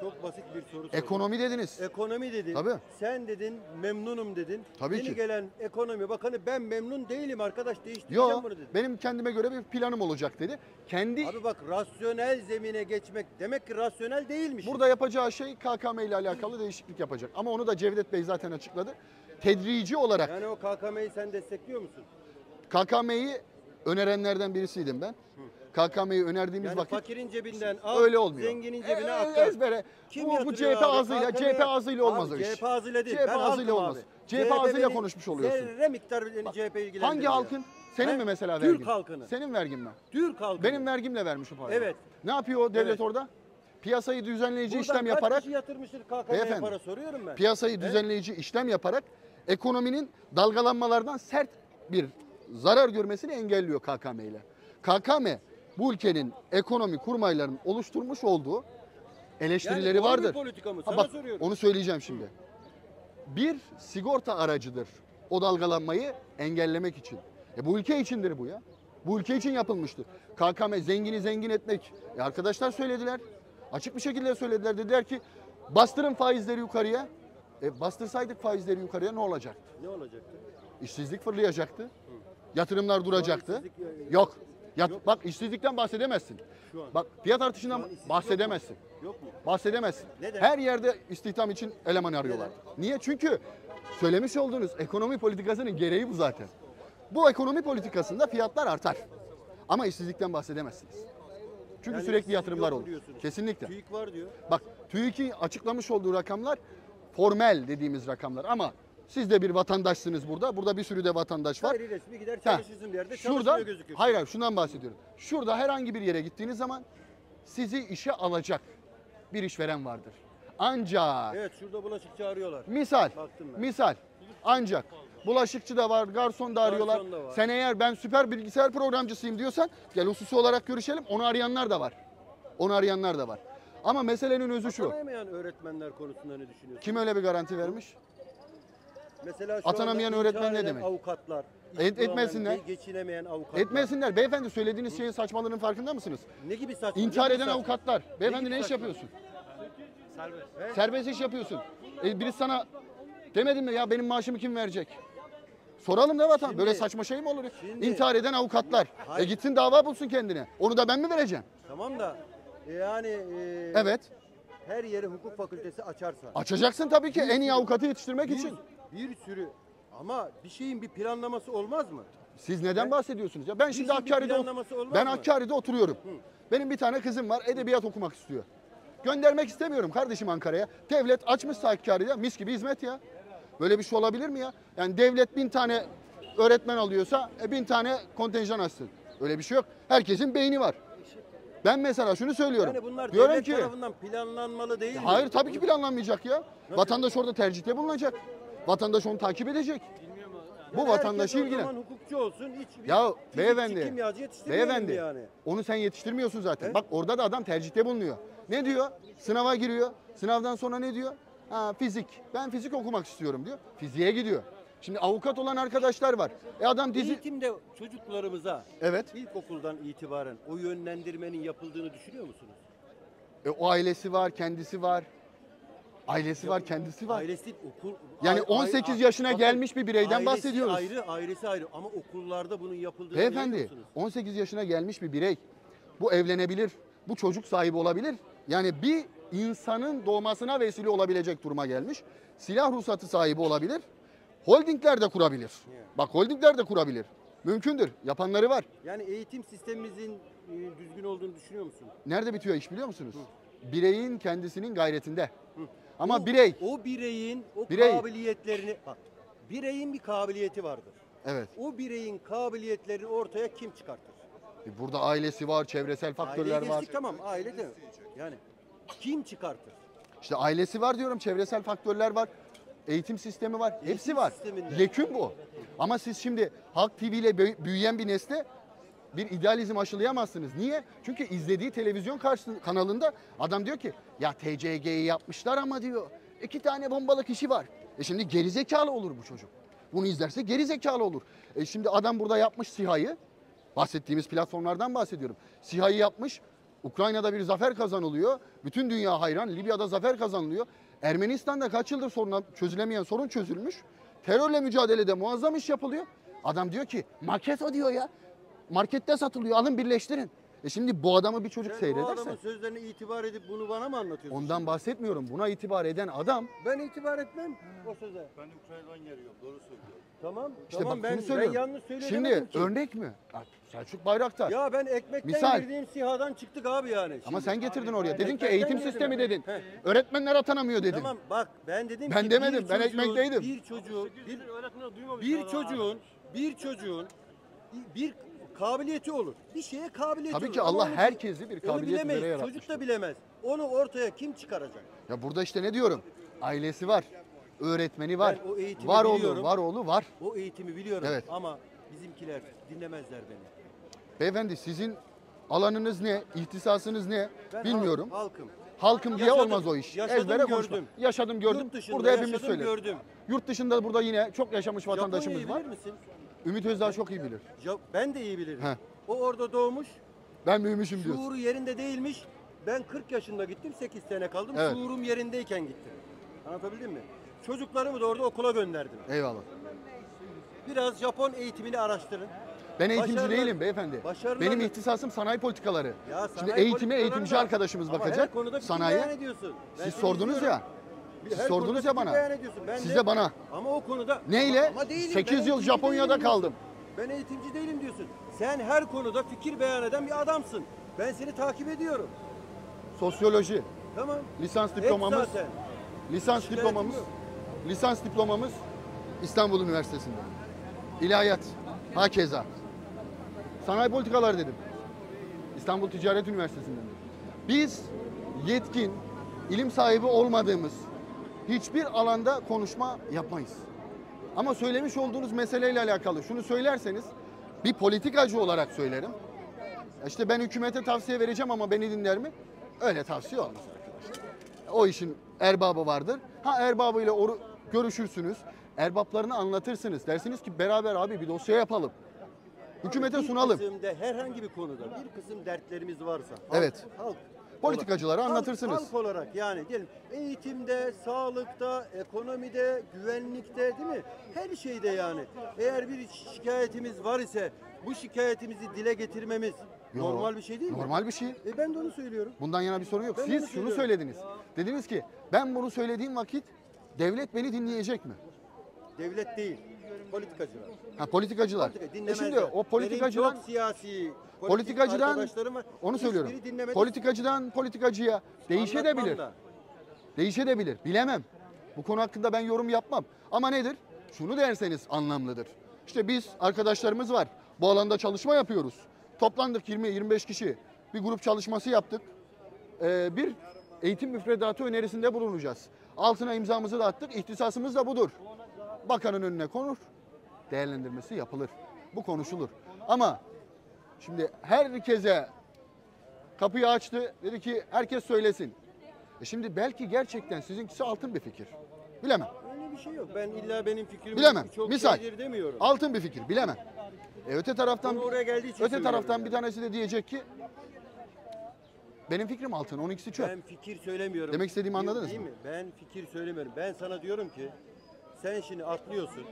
Çok basit bir soru sordum. Ekonomi dediniz. Ekonomi dedin. Tabii. Sen dedin memnunum dedin. Tabii Yeni ki. gelen ekonomi bakanı ben memnun değilim arkadaş değiştireceğim Yo bunu dedi. benim kendime göre bir planım olacak dedi. Kendi Abi bak rasyonel zemine geçmek demek ki rasyonel değilmiş. burada yapacağı şey KKM ile alakalı değişiklik yapacak. Ama onu da Cevdet Bey zaten açıkladı. Tedrici olarak Yani o KKM'yi sen destekliyor musun? KKM'yi önerenlerden birisiydim ben. KKM'yi önerdiğimiz Yani vakit fakirin cebinden al, öyle olmuyor. zenginin cebine E, aktar. Ezbere. Kim bu, bu CHP abi? ağzıyla, KKM CHP ağzıyla olmaz o Abi iş. CHP ağzıyla değil. CHP ben ağzıyla olmaz. abi. CHP ağzıyla konuşmuş oluyorsun. Zerre miktar beni CHP ilgilendiriyor. Hangi halkın? Senin He? mi mesela Türk vergin? halkını. Senin vergin mi? Türk halkı. Benim vergimle vermiş o parayı. Evet. Ne yapıyor o devlet Evet. orada? Piyasayı düzenleyici Buradan işlem kaç yaparak kişi yatırmıştır KKM'ye para soruyorum ben. piyasayı düzenleyici işlem yaparak ekonominin dalgalanmalardan sert bir zarar görmesini engelliyor KKM ile. KKM bu ülkenin ekonomi kurmaylarının oluşturmuş olduğu eleştirileri Yani vardır. politika mı? Ha Sana bak soruyorum. onu söyleyeceğim şimdi. Bir sigorta aracıdır o dalgalanmayı engellemek için. E bu ülke içindir bu ya. Bu ülke için yapılmıştır. KKM zengini zengin etmek. E arkadaşlar söylediler. Açık bir şekilde söylediler. Dediler ki bastırın faizleri yukarıya. E bastırsaydık faizleri yukarıya ne olacaktı? Ne olacaktı? İşsizlik fırlayacaktı. Yatırımlar duracaktı. e, Yok. Yok. Bak işsizlikten bahsedemezsin. Şu an. Bak fiyat artışından an işsizlik bahsedemezsin. Yok mu? Bahsedemezsin. Neden? Her yerde istihdam için eleman arıyorlar. Niye? Çünkü söylemiş olduğunuz ekonomi politikasının gereği bu zaten. Bu ekonomi politikasında fiyatlar artar. Ama işsizlikten bahsedemezsiniz. Çünkü Yani sürekli işsizlik yatırımlar yok mu olur. diyorsunuz? Kesinlikle. TÜİK var diyor. Bak TÜİK'in açıklamış olduğu rakamlar formel dediğimiz rakamlar ama siz de bir vatandaşsınız burada. Burada bir sürü de vatandaş var. Gayri resmi gider çalışırsın bir yerde Şurada, gözüküyor. hayır hayır şundan bahsediyorum. Şurada herhangi bir yere gittiğiniz zaman sizi işe alacak bir işveren vardır. Ancak Evet şurada bulaşıkçı arıyorlar. misal, Baktım ben. misal ancak bulaşıkçı da var, garson da arıyorlar. Da var. Sen eğer ben süper bilgisayar programcısıyım diyorsan gel hususi olarak görüşelim. Onu arayanlar da var. Onu arayanlar da var. Ama meselenin özü şu. Atanamayan öğretmenler konusunda ne düşünüyorsun? Kim öyle bir garanti vermiş? Mesela şu Atanamayan anda öğretmen ne eden demek? Avukatlar. iş Et- bulamayan, etmesinler. ge- Geçinemeyen avukatlar. Etmesinler. Beyefendi söylediğiniz şeyin saçmalığının farkında mısınız? Ne gibi saçma? İntihar ne gibi eden saçma? avukatlar. Beyefendi ne iş saçma? yapıyorsun? He? Serbest iş yapıyorsun. E, birisi sana demedin mi ya benim maaşımı kim verecek? Soralım da vatan. Böyle saçma şey mi olur? ya? şimdi- İntihar eden avukatlar. E Hayır. gitsin dava bulsun kendine. Onu da ben mi vereceğim? Tamam da e, yani e, Evet. her yere hukuk fakültesi açarsa. Açacaksın tabii ki en iyi avukatı yetiştirmek için. Bir sürü ama bir şeyin bir planlaması olmaz mı? Siz neden He? bahsediyorsunuz ya? Ben şimdi Hakkari'de ben? Hakkari'de oturuyorum. Benim bir tane kızım var. Edebiyat okumak istiyor. Göndermek istemiyorum kardeşim Ankara'ya. Devlet açmışsa Hakkari'de mis gibi hizmet ya. Böyle bir şey olabilir mi ya? Yani devlet bin tane öğretmen alıyorsa e, bin tane kontenjan açsın. Öyle bir şey yok. Herkesin beyni var. Ben mesela şunu söylüyorum. Yani bunlar Diyorum devlet ki tarafından planlanmalı değil mi? hayır tabii ki planlanmayacak ya. Vatandaş orada tercihte bulunacak. Vatandaş onu takip edecek. Bu Yani vatandaşı herkes o ilgilen. hukukçu olsun. Hiç bir Ya fizikçi, beyefendi, beyefendi yani. onu sen yetiştirmiyorsun zaten. He? Bak orada da adam tercihte bulunuyor. Ne diyor? Sınava giriyor. Sınavdan sonra ne diyor? Ha, fizik. Ben fizik okumak istiyorum diyor. Fiziğe gidiyor. Şimdi avukat olan arkadaşlar var. E adam dizi... Eğitimde çocuklarımıza Evet. ilkokuldan itibaren o yönlendirmenin yapıldığını düşünüyor musunuz? E, o ailesi var, kendisi var. Ailesi var, kendisi var. Ailesi okul Yani ay- 18 ay- yaşına bakın, gelmiş bir bireyden ailesi bahsediyoruz. ayrı, ailesi ayrı ama okullarda bunun yapıldığını Beyefendi musunuz? 18 yaşına gelmiş bir birey. Bu evlenebilir. Bu çocuk sahibi olabilir. Yani bir insanın doğmasına vesile olabilecek duruma gelmiş. Silah ruhsatı sahibi olabilir. Holdingler de kurabilir. Bak holdingler de kurabilir. Mümkündür. Yapanları var. Yani eğitim sistemimizin e, düzgün olduğunu düşünüyor musun? Nerede bitiyor iş biliyor musunuz? Bireyin kendisinin gayretinde. Ama O- birey o bireyin o Birey. kabiliyetlerini bak bireyin bir kabiliyeti vardır. evet. O bireyin kabiliyetlerini ortaya kim çıkartır? E, Burada ailesi var, çevresel faktörler var. geçtik tamam aile de yani kim çıkartır? İşte ailesi var diyorum, çevresel faktörler var. Eğitim sistemi var. Hepsi Eğitim var. sisteminde. Yekün bu. Ama siz şimdi Halk TV ile büy- büyüyen bir nesle bir idealizm aşılayamazsınız. Niye? Çünkü izlediği televizyon karşı kanalında adam diyor ki ya TCG'yi yapmışlar ama diyor iki tane bombalı kişi var. E şimdi gerizekalı olur bu çocuk. Bunu izlerse gerizekalı olur. E şimdi adam burada yapmış SİHA'yı. Bahsettiğimiz platformlardan bahsediyorum. SİHA'yı yapmış. Ukrayna'da bir zafer kazanılıyor. Bütün dünya hayran. Libya'da zafer kazanılıyor. Ermenistan'da kaç yıldır sorun, çözülemeyen sorun çözülmüş. Terörle mücadelede muazzam iş yapılıyor. Adam diyor ki market o diyor ya. Markette satılıyor alın birleştirin. E şimdi bu adamı bir çocuk Sen seyrederse adamın sözlerine itibar edip bunu bana mı anlatıyorsun? ondan bahsetmiyorum. Buna itibar eden adam Ben itibar etmem o söze. Ben Ukrayna'dan geliyorum. Doğru söylüyorum. Tamam. işte tamam bak ben, şunu ben söylüyorum. yanlış söyleyemedim Şimdi ki. örnek mi? Selçuk Bayraktar. Ya ben ekmekten Misal. girdiğim sihadan çıktık abi yani. Ama Şimdi- sen getirdin oraya. Dedin ki eğitim sistemi ben. dedin. He. Öğretmenler atanamıyor dedin. Tamam bak ben dedim Ben ki demedim, bir ben çocuğun- ekmekteydim. Bir çocuğun bir, bir çocuğun bir çocuğun bir kabiliyeti olur. Bir şeye kabiliyeti Tabii olur. ki Ama Allah onu- herkesi bir onu kabiliyet bilemeyiz. üzere Çocuk yaratmıştır. da bilemez. Onu ortaya kim çıkaracak? Ya burada işte ne diyorum? Ailesi var. Öğretmeni var. Ben o eğitimi Var oğlu, biliyorum. var oğlu var. O eğitimi biliyorum Evet. ama bizimkiler dinlemezler beni. Beyefendi sizin alanınız ne? İhtisasınız ne? Ben Bilmiyorum. halk- halkım. Halkım diye Yaşadım, olmaz o iş. yaşadım, Ezbere konuşma. gördüm. Yaşadım gördüm. Yurt dışında burada hepimiz yaşadım, söyleriz. gördüm. Yurt dışında burada yine çok yaşamış vatandaşımız Japonya'yı var. bilir misin? Ümit Özdağ çok iyi bilir. Ja- ben de iyi bilirim. Heh. O orada doğmuş, Ben büyümüşüm diyorsun. şuuru yerinde değilmiş. Ben 40 yaşında gittim, 8 sene kaldım. Evet. Şuurum yerindeyken gittim. Anlatabildim mi? Çocuklarımı da orada okula gönderdim. Eyvallah. Biraz Japon eğitimini araştırın. Ben eğitimci Başarılı- değilim beyefendi. başarılı- Benim ihtisasım sanayi politikaları. Ya Şimdi sanayi eğitime politikaları eğitimci da- arkadaşımız Ama bakacak. her konuda Sanayi. beyan ediyorsun. Ben Siz sordunuz izliyorum. ya. Siz her sordunuz ya bana. Ben Size de- bana. Ama o konuda Neyle? Ama, değilim, 8 ben yıl Japonya'da değilim kaldım. Ben eğitimci değilim diyorsun. Sen her konuda fikir beyan eden bir adamsın. Ben seni takip ediyorum. Sosyoloji. Tamam. Lisans diplomamız. zaten. Lisans diplomamız. Lisans diplomamız İstanbul Üniversitesi'nde. İlahiyat. Hakeza. Sanayi politikaları dedim. İstanbul Ticaret Üniversitesi'nde. Biz yetkin, ilim sahibi olmadığımız hiçbir alanda konuşma yapmayız. Ama söylemiş olduğunuz meseleyle alakalı şunu söylerseniz bir politikacı olarak söylerim. İşte ben hükümete tavsiye vereceğim ama beni dinler mi? Öyle tavsiye olmaz arkadaşlar. O işin erbabı vardır. Ha erbabıyla oru- görüşürsünüz. Erbaplarını anlatırsınız. Dersiniz ki beraber abi bir dosya yapalım. Hükümete Bir sunalım. kısımda herhangi bir konuda bir kısım dertlerimiz varsa. halk- Evet. Halk. Politikacılara Halk- anlatırsınız. Halk olarak yani diyelim eğitimde, sağlıkta, ekonomide, güvenlikte değil mi? Her şeyde yani. Eğer bir şikayetimiz var ise bu şikayetimizi dile getirmemiz Yo, normal bir şey değil mi? Normal bir şey. E ben de onu söylüyorum. Bundan yana bir sorun yok. Ben Siz şunu söylediniz. Dediniz ki ben bunu söylediğim vakit devlet beni dinleyecek mi? Devlet değil, politikacılar. Ha politikacılar. Politika, E şimdi o politikacıdan Benim çok siyasi, politik politikacıdan var. onu söylüyorum. Politikacıdan politikacıya değişebilir. Da. Değişebilir. Bilemem. Bu konu hakkında ben yorum yapmam. Ama nedir? Şunu derseniz anlamlıdır. İşte biz arkadaşlarımız var. Bu alanda çalışma yapıyoruz. Toplandık 20-25 kişi. Bir grup çalışması yaptık. Ee, bir eğitim müfredatı önerisinde bulunacağız. Altına imzamızı da attık. İhtisasımız da budur. Bakanın önüne konur. Değerlendirmesi yapılır. Bu konuşulur. Ama şimdi herkese kapıyı açtı. Dedi ki herkes söylesin. E şimdi belki gerçekten sizinkisi altın bir fikir. Bilemem. Öyle bir şey yok. Ben illa benim fikrimi Bilemem. çok Misal. şeydir demiyorum. Altın bir fikir. Bilemem. E öte taraftan Konu oraya geldiği için öte taraftan yani. bir tanesi de diyecek ki benim fikrim altın, onun ikisi çöp. Ben fikir söylemiyorum. Demek istediğimi anladınız değil mı? mi? Ben fikir söylemiyorum. Ben sana diyorum ki sen şimdi atlıyorsun.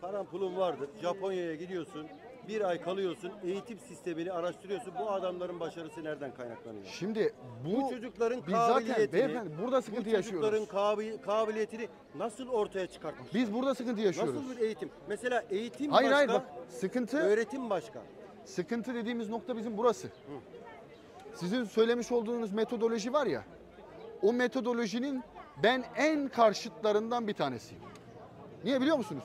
Paran pulun vardır. Japonya'ya gidiyorsun. Bir ay kalıyorsun. Eğitim sistemini araştırıyorsun. Bu adamların başarısı nereden kaynaklanıyor? Şimdi bu, Bu çocukların biz zaten beyefendi burada sıkıntı bu çocukların yaşıyoruz. kabi- kabiliyetini nasıl ortaya çıkartmış? Biz burada sıkıntı yaşıyoruz. Nasıl bir eğitim? Mesela eğitim Hayır başka, hayır bak sıkıntı öğretim başka. sıkıntı dediğimiz nokta bizim burası. Sizin söylemiş olduğunuz metodoloji var ya. O metodolojinin ben en karşıtlarından bir tanesiyim. Niye biliyor musunuz?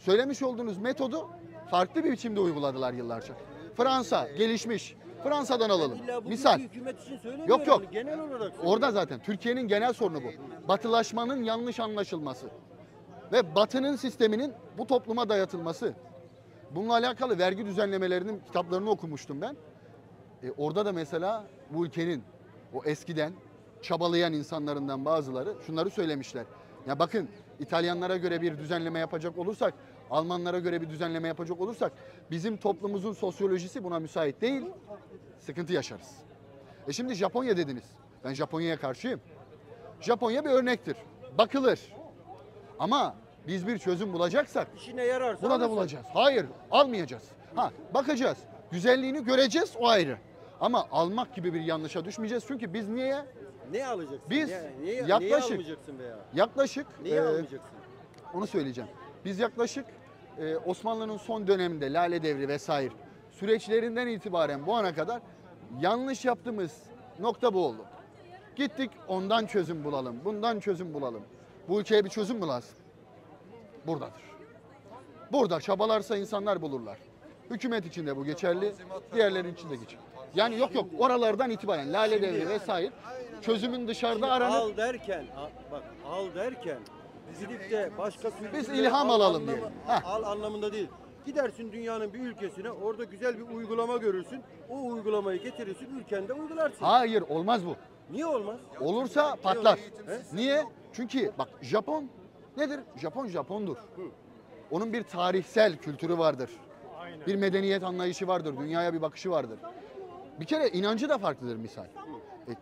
Söylemiş olduğunuz metodu farklı bir biçimde uyguladılar yıllarca. Fransa gelişmiş. Fransa'dan alalım. İlla Misal. hükümet için söylemiyorum. Yok, yok. onu, Genel olarak söylüyorum. Orada zaten Türkiye'nin genel sorunu bu. Batılaşmanın yanlış anlaşılması ve Batı'nın sisteminin bu topluma dayatılması. Bununla alakalı vergi düzenlemelerinin kitaplarını okumuştum ben. E, orada da mesela bu ülkenin o eskiden çabalayan insanlarından bazıları şunları söylemişler. Ya bakın İtalyanlara göre bir düzenleme yapacak olursak, Almanlara göre bir düzenleme yapacak olursak bizim toplumumuzun sosyolojisi buna müsait değil. Sıkıntı yaşarız. E şimdi Japonya dediniz. Ben Japonya'ya karşıyım. Japonya bir örnektir. Bakılır. Ama biz bir çözüm bulacaksak İşine yararsa buna da bulacağız. Hayır, almayacağız. Ha, bakacağız. Güzelliğini göreceğiz o ayrı. Ama almak gibi bir yanlışa düşmeyeceğiz. Çünkü biz niye? Ne alacaksın? Biz niye, niye yaklaşık- almayacaksın veya? Yaklaşık Neyi e, almayacaksın? Onu söyleyeceğim. Biz yaklaşık e, Osmanlı'nın son döneminde Lale Devri vesaire süreçlerinden itibaren bu ana kadar yanlış yaptığımız nokta bu oldu. Gittik ondan çözüm bulalım, bundan çözüm bulalım. Bu ülkeye bir çözüm mü lazım? Buradadır. Burada çabalarsa insanlar bulurlar. Hükümet için de bu geçerli, diğerlerin için de geçerli. Yani yok yok oralardan itibaren Lale Devri vesaire çözümün dışarıda Şimdi aranıp al derken, bak al derken gidip de başka kültürleri ilham al alalım anlamı- diyelim. Heh. Al anlamında değil. Gidersin dünyanın bir ülkesine orada güzel bir uygulama görürsün. O uygulamayı getirirsin ülkende uygularsın. hayır olmaz bu. Niye olmaz? Olursa patlar. Niye? Çünkü bak Japon nedir? Japon Japondur. Onun bir tarihsel kültürü vardır. Bir medeniyet anlayışı vardır. Dünyaya bir bakışı vardır. Bir kere inancı da farklıdır misal. E,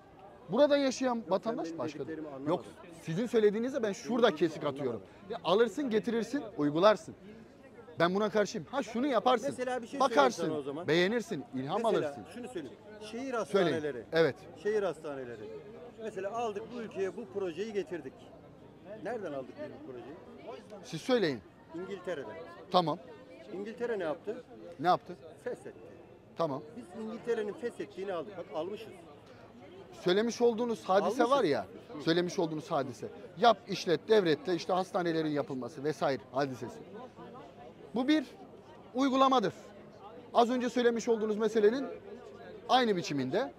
burada yaşayan vatandaş başkadır. Yok sizin söylediğinizde ben şurada kesik atıyorum. Ya alırsın getirirsin uygularsın. Ben buna karşıyım. Ha şunu yaparsın. Mesela bir şey bakarsın. o zaman. Beğenirsin. ilham Mesela alırsın. şunu söyleyeyim. Şehir Söyleyin. hastaneleri. Evet. Şehir hastaneleri. Mesela aldık bu ülkeye bu projeyi getirdik. Nereden aldık biz bu projeyi? Siz söyleyin. İngiltere'den. Tamam. İngiltere ne yaptı? Ne yaptı? Feshetti. Tamam. Biz İngiltere'nin feshettiğini aldık. Bak almışız. söylemiş olduğunuz hadise Almışız. var ya, söylemiş olduğunuz hadise. Yap, işlet, devretle işte hastanelerin yapılması vesaire hadisesi. Bu bir uygulamadır. Az önce söylemiş olduğunuz meselenin aynı biçiminde.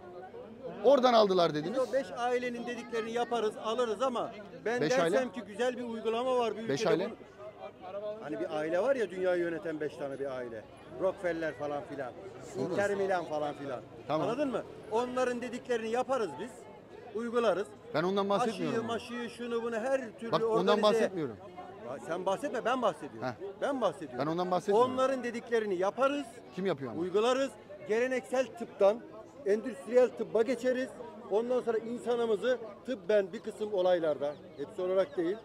Oradan aldılar Biz dediniz. o beş ailenin dediklerini yaparız, alırız ama ben Beş dersem aile? ki güzel bir uygulama var bir Beş ülkede. aile? bunu- Hani bir aile var ya dünyayı yöneten beş tane bir aile. Rockefeller falan filan. Inter Milan falan filan. Tamam. Anladın mı? Onların dediklerini yaparız biz. Uygularız. Ben ondan Aşıyı, bahsetmiyorum. maşıyı, şunu bunu her türlü Bak ondan organize- bahsetmiyorum. Bak Sen bahsetme ben bahsediyorum. Heh. Ben bahsediyorum. Ben ondan bahsetmiyorum. Onların dediklerini yaparız. Kim yapıyor ama? Uygularız. Geleneksel tıptan endüstriyel tıbba geçeriz. Ondan sonra insanımızı tıbben bir kısım olaylarda, hepsi olarak değil,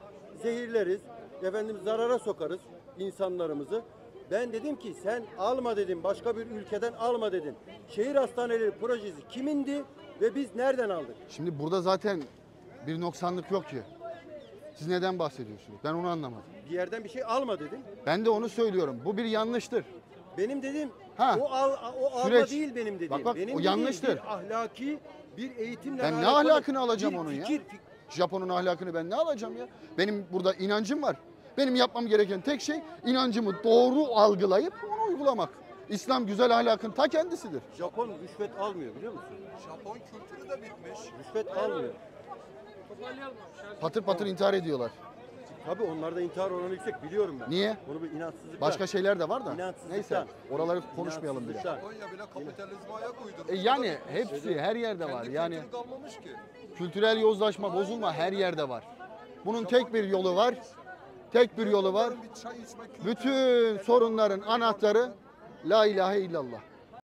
zehirleriz. Efendim zarara sokarız insanlarımızı. Ben dedim ki sen alma dedim, başka bir ülkeden alma dedim. Şehir hastaneleri projesi kimindi ve biz nereden aldık? Şimdi burada zaten bir noksanlık yok ki. Siz neden bahsediyorsunuz? Ben onu anlamadım. Bir yerden bir şey alma dedim. Ben de onu söylüyorum. Bu bir yanlıştır. Benim dedim Ha. o al o alma Süreç. değil benim dediğim. Bak bak, benim o dediğim yanlıştır. Bir ahlaki bir eğitimle Ben ne alakalı ahlakını alacağım bir onun ya? fikir, fik- Japon'un ahlakını ben ne alacağım ya? Benim burada inancım var. Benim yapmam gereken tek şey inancımı doğru algılayıp onu uygulamak. İslam güzel ahlakın ta kendisidir. Japon rüşvet almıyor biliyor musun? Japon kültürü de bitmiş. Rüşvet almıyor. Patır patır intihar ediyorlar. Tabii onlarda intihar oranı yüksek biliyorum ben. Niye? Bunu bir inançsızlıktan. Başka şeyler de var da. İnançsızlıktan. Neyse oraları konuşmayalım bile. Japonya bile kapitalizme ayak uydurmuş. E yani hepsi her yerde var. Kendi Yani kalmamış ki. kültürel yozlaşma, bozulma her yerde var. Bunun tek bir yolu var. Tek bir yolu var. Bütün sorunların anahtarı La ilahe illallah.